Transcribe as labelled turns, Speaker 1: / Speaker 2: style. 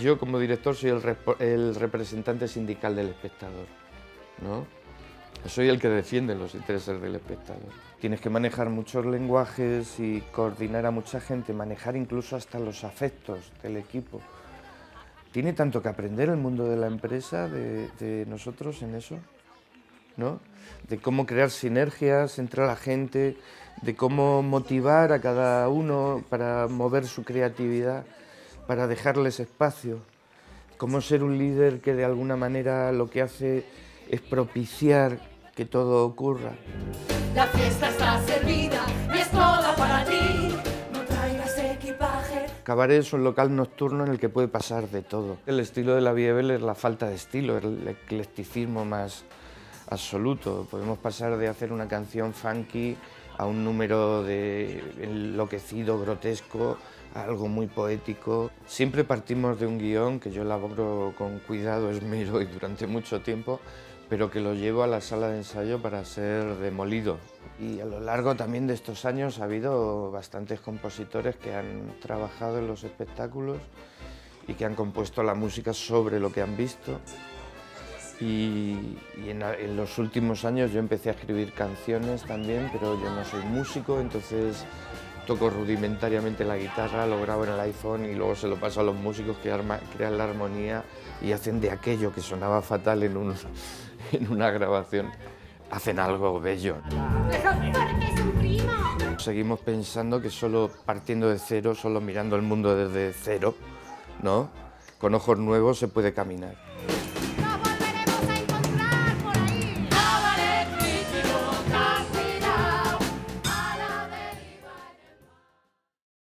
Speaker 1: yo como director soy el, representante sindical del espectador, ¿no? Soy el que defiende los intereses del espectador. Tienes que manejar muchos lenguajes y coordinar a mucha gente, manejar incluso hasta los afectos del equipo. Tiene tanto que aprender el mundo de la empresa, de, nosotros en eso, ¿no? De cómo crear sinergias entre la gente, de cómo motivar a cada uno para mover su creatividad, para dejarles espacio, cómo ser un líder que de alguna manera lo que hace es propiciar que todo ocurra.
Speaker 2: La fiesta está servida, es toda para ti. No traigas equipaje.
Speaker 1: Cabaret es un local nocturno en el que puede pasar de todo. El estilo de la Biebel es la falta de estilo, el eclecticismo más absoluto. Podemos pasar de hacer una canción funky a un número de enloquecido, grotesco, a algo muy poético. Siempre partimos de un guion que yo elaboro con cuidado, esmero y durante mucho tiempo, pero que lo llevo a la sala de ensayo para ser demolido. Y a lo largo también de estos años ha habido bastantes compositores que han trabajado en los espectáculos y que han compuesto la música sobre lo que han visto. Y, en, los últimos años yo empecé a escribir canciones también, pero yo no soy músico, entonces toco rudimentariamente la guitarra, lo grabo en el iPhone y luego se lo paso a los músicos que crean la armonía y hacen de aquello que sonaba fatal en, en una grabación, hacen algo bello. Seguimos pensando que solo partiendo de cero, solo mirando el mundo desde cero, ¿no? con ojos nuevos se puede caminar.